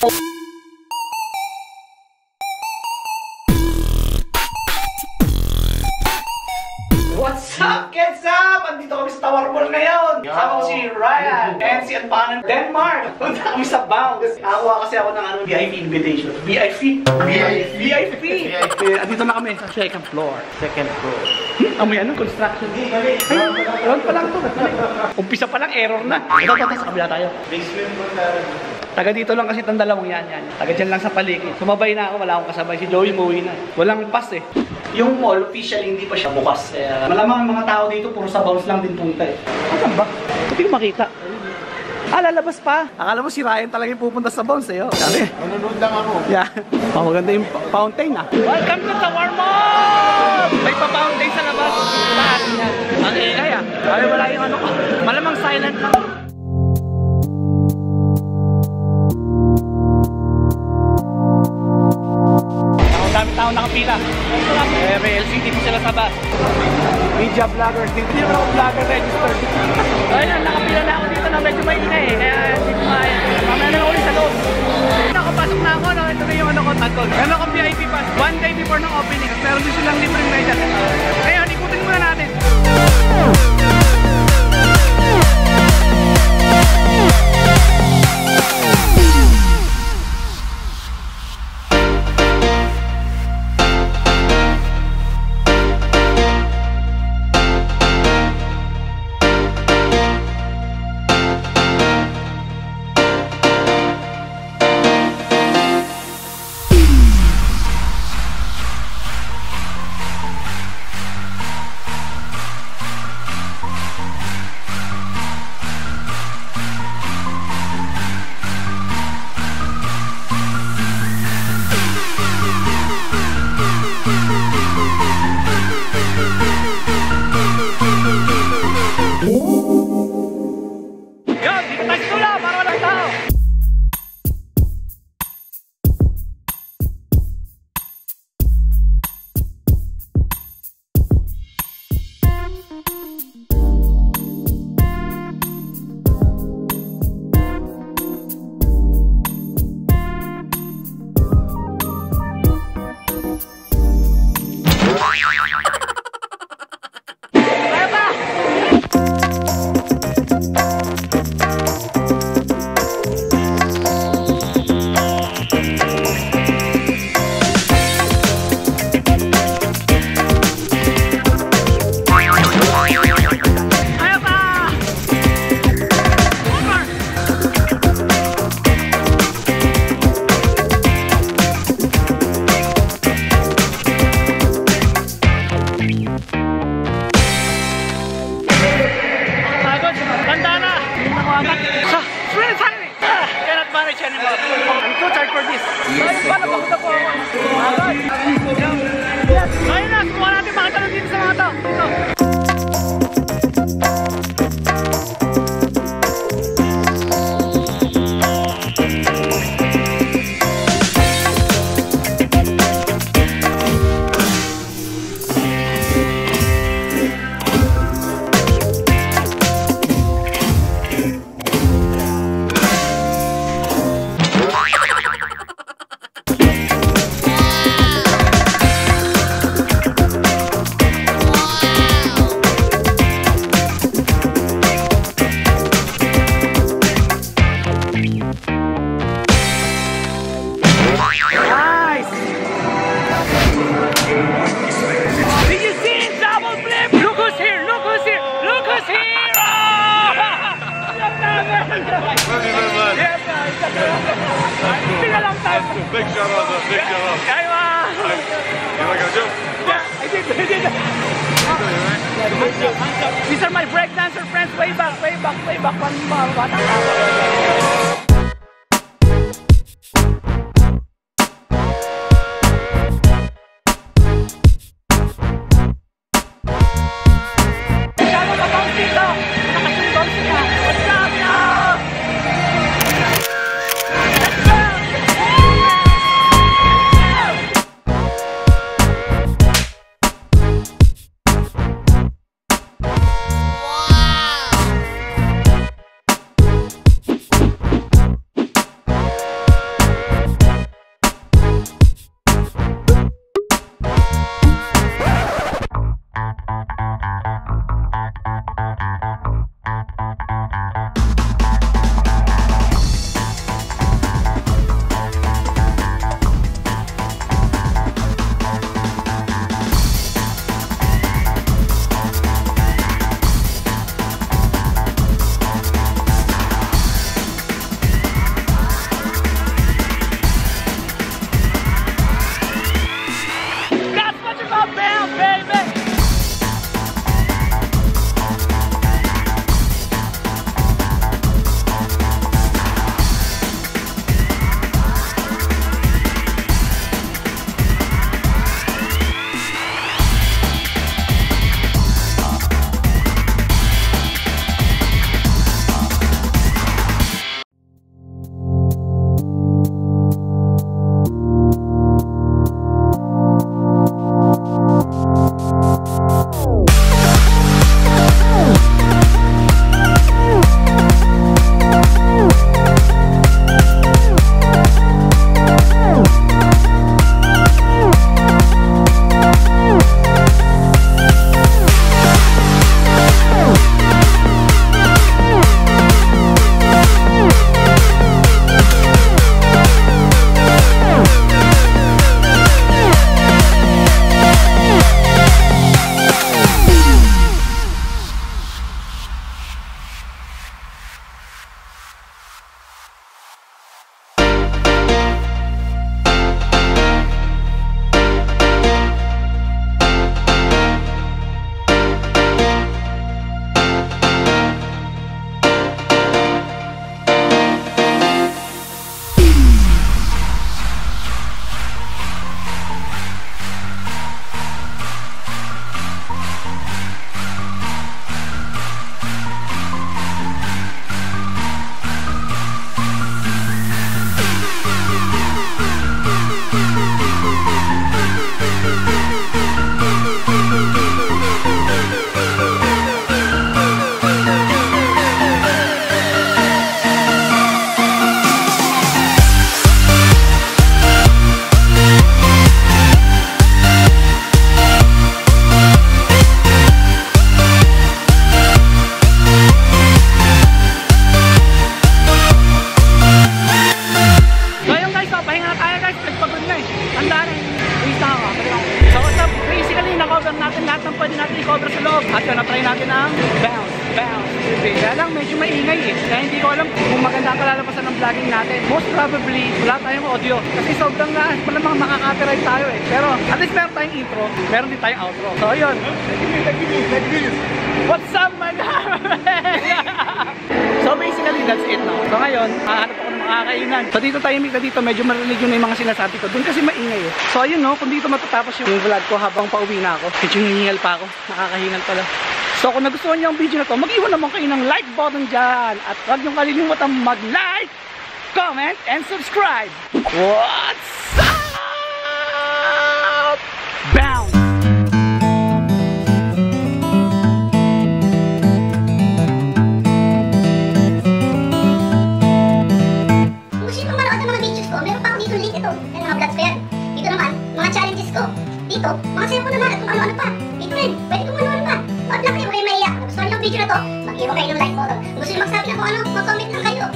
What's up, kids up? Andito kami sa Tower Mall ngayon. Kasama ko si Ryan and si Anpanan Denmark. Punta kami sa Bounce. Nakakuha kasi ako ng ano, VIP invitation. VIP? VIP. VIP. Eh, Andito na kami sa second floor. Second floor. Hmm? Amoy ano? Construction. Ay, round pa lang to. Umpisa pa lang, error na. Ito, ito, ito, sa kabila tayo. Basement po tayo. Taga dito lang kasi itong dalawang yan, yan. Taga dyan lang sa paligid. Sumabay na ako, wala akong kasabay. Si Joey umuwi na. Walang pass eh. Yung mall, officially hindi pa siya bukas. Kaya malamang ang mga tao dito, puro sa bounce lang din punta eh. Saan ba? Hindi ko makita. Ah, lalabas pa. Akala mo si Ryan talaga yung pupunta sa bounce eh. Oh. Sabi. Nanonood lang ako. Yeah. Oh, maganda yung fountain ah. Welcome to Tower Mall! May pa-fountain sa labas. Taas yan. Ang ingay ah. Ay, wala yung ano ko. Malamang silent lang. Bus. Media vloggers dito. Hindi naman ako vlogger registered. Ayun, nakapila na ako dito na medyo maingay eh. Kaya hindi ko kaya. Mamaya na ulit sa loob. Ay, pala, 力あるはずだ力ある買います山川ちゃん Yeah, I did, I did. These are my breakdancer friends way back, way back, way back. One, one, one. Bounce. Kaya lang, medyo maingay eh. Kaya hindi ko alam kung maganda ang kalalabasan ng vlogging natin. Most probably, wala tayong audio. Kasi sobrang na, malamang makaka-copyright tayo eh. Pero at least meron tayong intro, meron din tayong outro. So yun, What's up, my So basically, that's it now. So ngayon, hahanap ako ng mga kakainan. So dito tayo na dito, medyo marinig yun yung mga sinasabi ko. Doon kasi maingay eh. So ayun no, kung dito matatapos yung vlog ko habang pauwi na ako. Medyo hinihingal pa ako. Nakakahingal pala. So kung nagustuhan niyo ang video na to, mag-iwan naman kayo ng like button dyan. At huwag niyong kalilimutan mag-like, comment, and subscribe. What's up? Bounce! Dito mga sayo ko naman at kung ano-ano pa. Dito rin, pwede kung ano-ano 비키라도 막 예보가 일어나 있고 무슨 막 사람이라고 하는 것도 맨날 가요